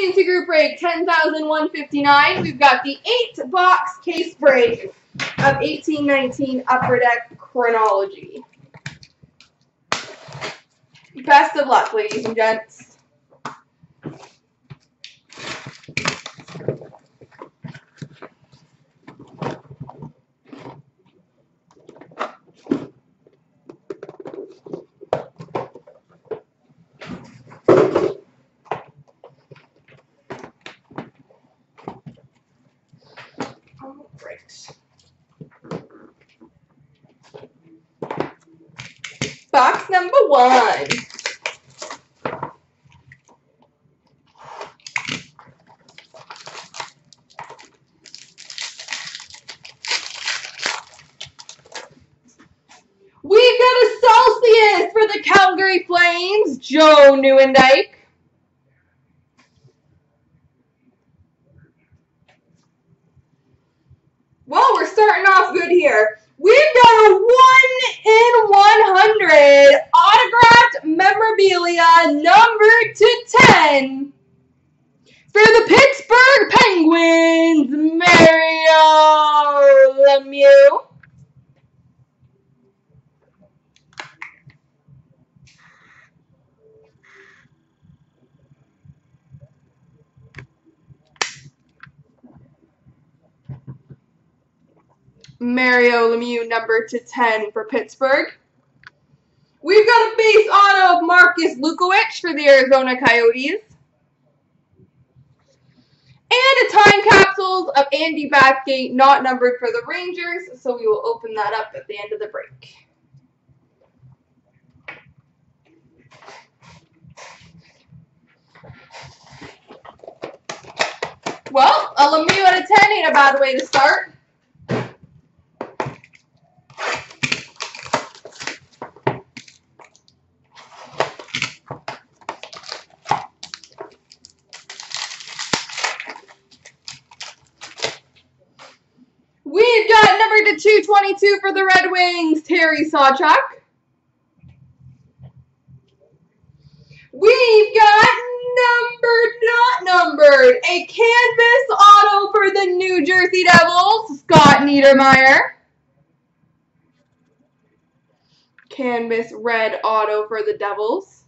CNC Group Break 10,159. We've got the eight box case break of 1819 Upper Deck Chronology. Best of luck, ladies and gents. Box number one. We've got a Celsius for the Calgary Flames, Joe Nieuwendyk. Well, we're starting off good here. We've got a 1 in 100 autographed memorabilia numbered to 10 for the Pittsburgh Penguins, Mario Lemieux. Mario Lemieux number to 10 for Pittsburgh. We've got a base auto of Marcus Lukowich for the Arizona Coyotes. And a time capsules of Andy Bathgate not numbered for the Rangers, so we will open that up at the end of the break. Well, a Lemieux at a 10 ain't a bad way to start. We've got number to 222 for the Red Wings, Terry Sawchuk. We've got numbered, not numbered, a canvas auto for the New Jersey Devils, Scott Niedermayer. Canvas red auto for the Devils.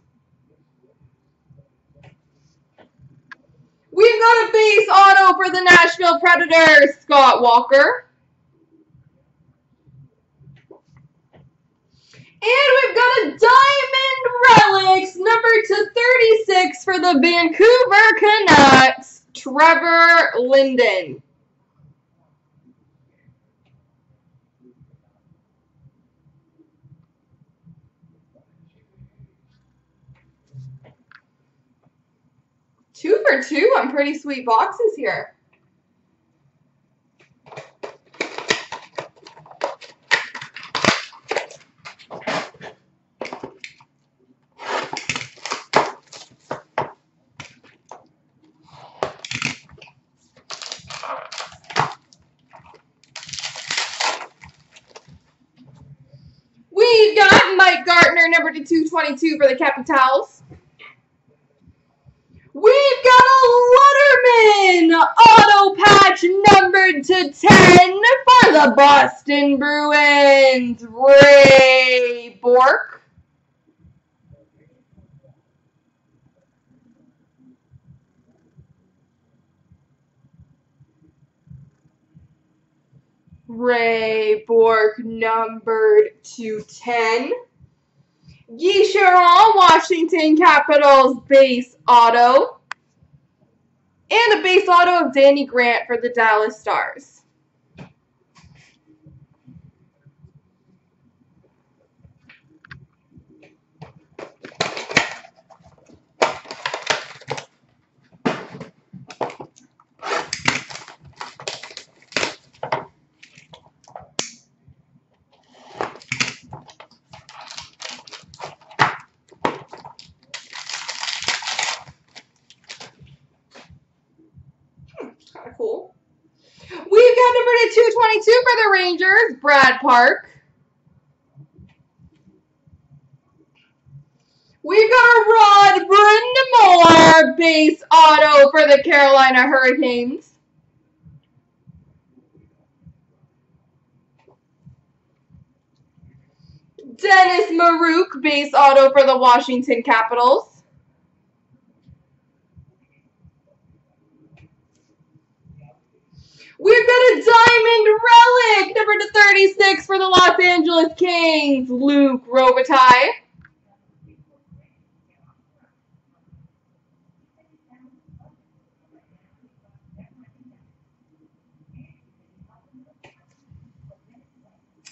We've got a base auto for the Nashville Predators, Scott Walker. And we've got a Diamond Relics, number to 36 for the Vancouver Canucks, Trevor Linden. Two for two on pretty sweet boxes here. We've got Gartner, number to 222 for the Capitals. We've got a Letterman auto patch numbered to 10 for the Boston Bruins, Ray Bourque. Ray Bourque numbered to 10. Guy Charron, Washington Capitals base auto. And a base auto of Danny Grant for the Dallas Stars. kind of cool. We've got number to 222 for the Rangers, Brad Park. We've got Rod Brind'Amour base auto for the Carolina Hurricanes. Dennis Maruk, base auto for the Washington Capitals. We've got a diamond relic, number to 36 for the Los Angeles Kings, Luc Robitaille.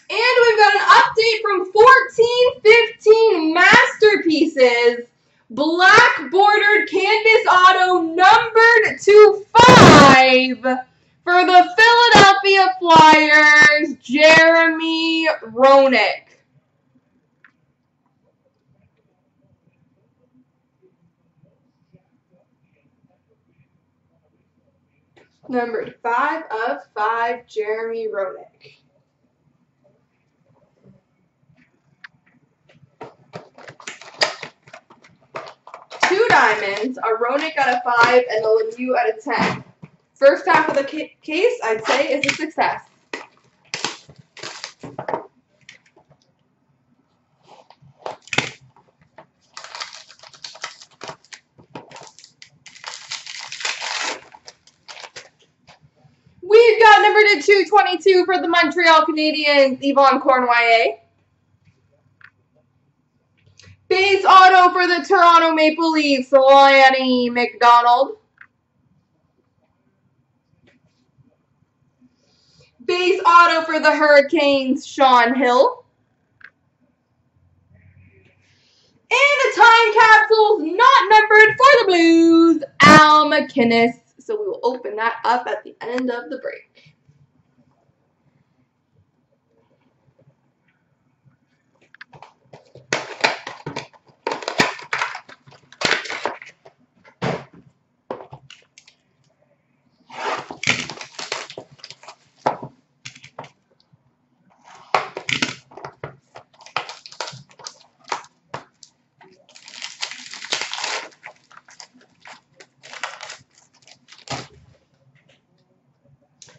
And we've got an update from 1415 Masterpieces. Black bordered canvas auto numbered to 5 for the Philadelphia Flyers, Jeremy Roenick. Numbered 5 of 5, Jeremy Roenick. two diamonds, a Roenick out of five, and the Lemieux out of ten. First half of the ca case, I'd say, is a success. We've got number to 222 for the Montreal Canadiens, Yvon Cournoyer. Base auto for the Toronto Maple Leafs, Lanny McDonald. Base auto for the Hurricanes, Sean Hill. And the time capsules not numbered for the Blues, Al MacInnis. So we will open that up at the end of the break.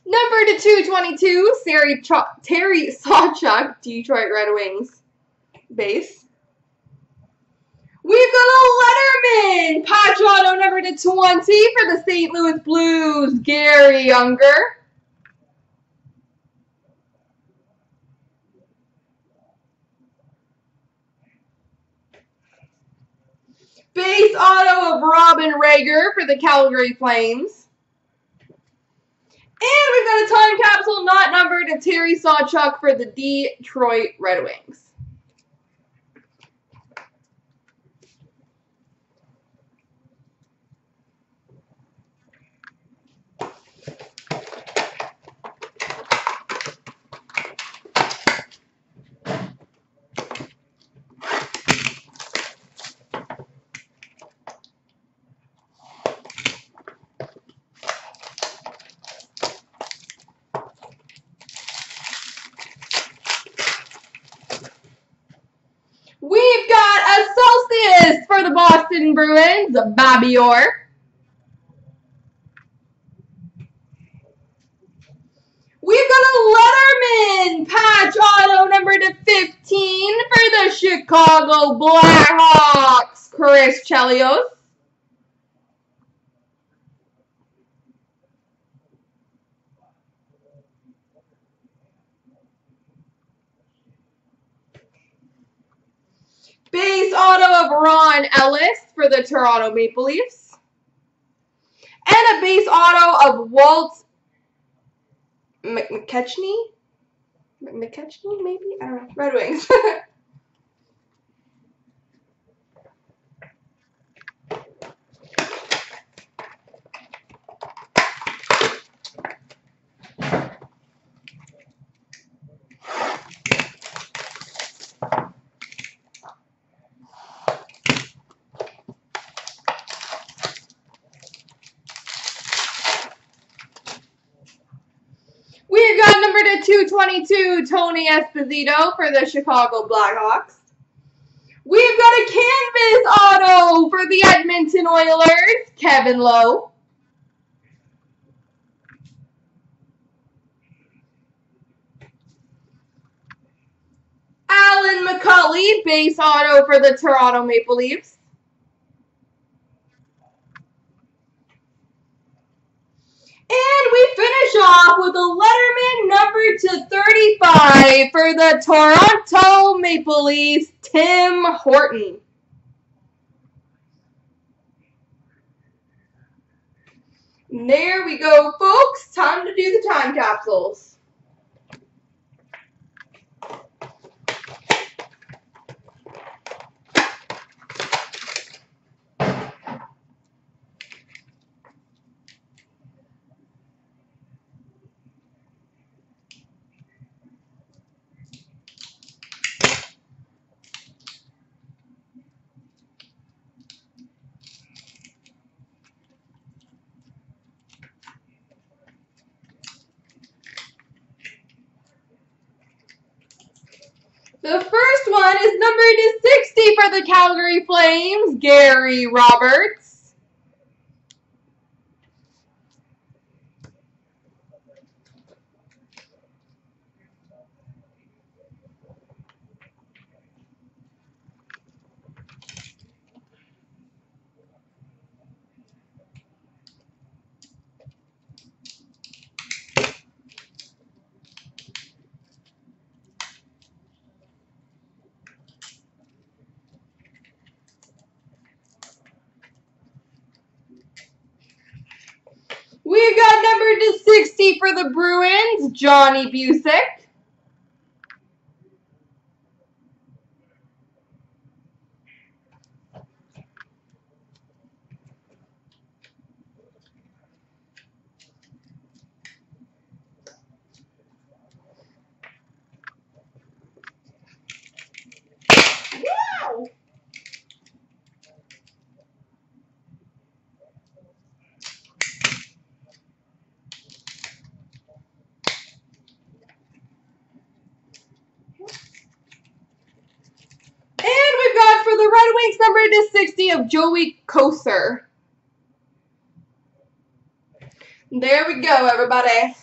Number to 222, Terry, Ch Terry Sawchuk, Detroit Red Wings base. We've got a Letterman patch auto number to 20 for the St. Louis Blues, Garry Unger. Base auto of Robyn Regehr for the Calgary Flames. A time capsule not numbered of Terry Sawchuk for the Detroit Red Wings. We've got a Celsius for the Boston Bruins, Bobby Orr. We've got a Letterman patch auto number to 15 for the Chicago Blackhawks, Chris Chelios. Base auto of Ron Ellis for the Toronto Maple Leafs. And a base auto of Walt McKechnie? McKechnie, maybe? I don't know. Red Wings. We've got to 222, Tony Esposito for the Chicago Blackhawks. We've got a canvas auto for the Edmonton Oilers, Kevin Lowe. Alan McCulley, base auto for the Toronto Maple Leafs. And we finish off with a to 35 for the Toronto Maple Leafs, Tim Horton. There we go, folks. Time to do the time capsules. The first one is number to 60 for the Calgary Flames, Gary Roberts. We've got number to 60 for the Bruins, Johnny Bucyk. Wow! And we've got for the Red Wings number to 60 of Joey Kocur. There we go, everybody.